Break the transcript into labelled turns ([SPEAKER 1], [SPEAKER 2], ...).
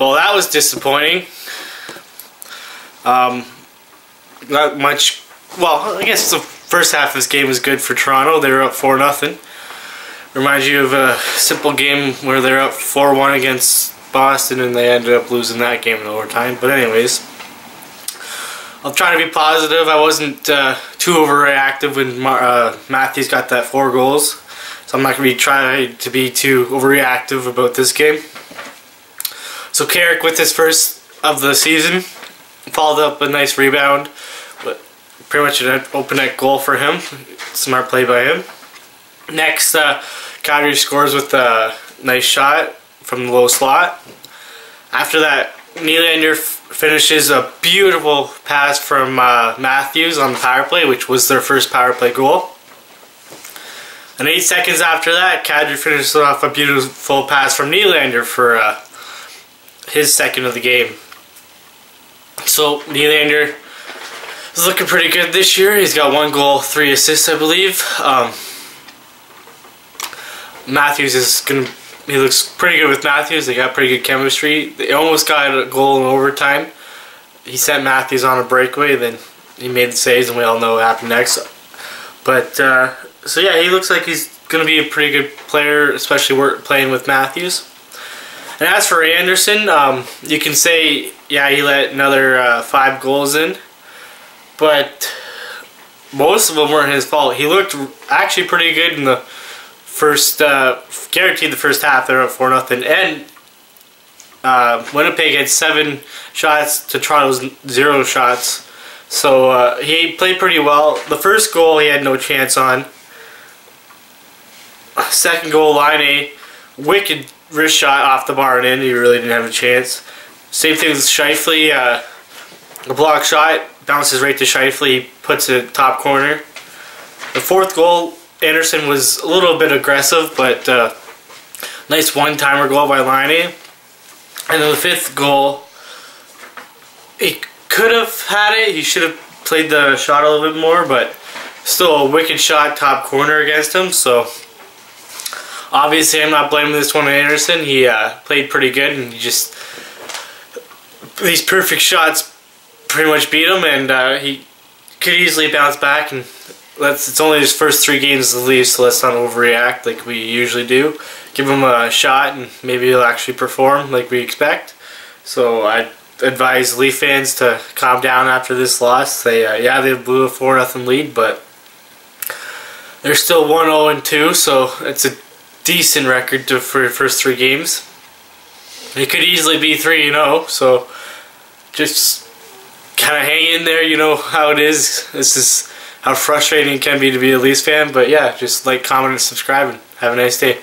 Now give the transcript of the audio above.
[SPEAKER 1] Well, that was disappointing. Um, not much. Well, I guess the first half of this game was good for Toronto. They were up 4 nothing. Reminds you of a simple game where they're up 4 1 against Boston and they ended up losing that game in overtime. But, anyways, I'm trying to be positive. I wasn't uh, too overreactive when Mar uh, Matthews got that four goals. So I'm not going to be trying to be too overreactive about this game. So Carrick with his first of the season followed up a nice rebound, but pretty much an open net goal for him. Smart play by him. Next, uh, scores with a nice shot from the low slot. After that, Nylander finishes a beautiful pass from uh, Matthews on the power play, which was their first power play goal. And eight seconds after that, Kadri finishes off a beautiful pass from Nylander for uh, his second of the game. So Nylander is looking pretty good this year. He's got one goal, three assists, I believe. Um, Matthews is gonna. He looks pretty good with Matthews. They got pretty good chemistry. They almost got a goal in overtime. He sent Matthews on a breakaway, then he made the saves, and we all know what happened next. But uh, so yeah, he looks like he's gonna be a pretty good player, especially playing with Matthews. And as for Andersen, um, you can say, yeah, he let another uh, five goals in, but most of them weren't his fault. He looked actually pretty good in the first, uh, guaranteed the first half. They're up 4 nothing, and uh, Winnipeg had seven shots to Toronto's zero shots. So uh, he played pretty well. The first goal he had no chance on. Second goal, Laine, wicked wrist shot off the bar and in. He really didn't have a chance. Same thing with Scheifele. Uh, a block shot bounces right to Scheifele, puts it top corner. The fourth goal, Andersen was a little bit aggressive, but uh, nice one-timer goal by Laine. And then the fifth goal, he could have had it. He should have played the shot a little bit more, but still a wicked shot top corner against him. So obviously, I'm not blaming this one on Andersen. He uh, played pretty good, and he just these perfect shots pretty much beat him, and uh, he could easily bounce back. And let's it's only his first three games of the league, so let's not overreact like we usually do. Give him a shot, and maybe he'll actually perform like we expect. So I advise Leaf fans to calm down after this loss. They uh, yeah they blew a four nothing lead, but they're still one zero and two, so it's a decent record to, for first three games. It could easily be three you know, so just kind of hang in there. You know how it is. This is how frustrating it can be to be a Leafs fan, but yeah, just like, comment, and subscribe, and have a nice day.